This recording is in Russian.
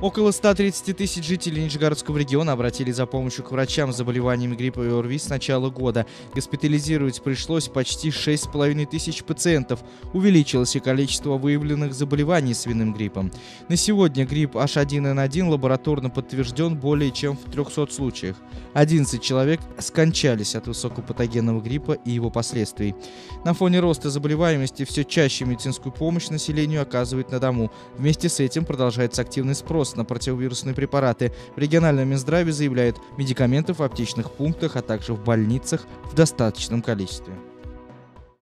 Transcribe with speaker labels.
Speaker 1: Около 130 тысяч жителей Нижегородского региона обратились за помощью к врачам с заболеваниями гриппа и ОРВИ с начала года. Госпитализировать пришлось почти 6,5 тысяч пациентов. Увеличилось и количество выявленных заболеваний свиным гриппом. На сегодня грипп H1N1 лабораторно подтвержден более чем в 300 случаях. 11 человек скончались от высокопатогенного гриппа и его последствий. На фоне роста заболеваемости все чаще медицинскую помощь населению оказывают на дому. Вместе с этим продолжается активный спрос на противовирусные препараты. В региональном Минздраве заявляют, медикаментов в аптечных пунктах, а также в больницах в достаточном количестве.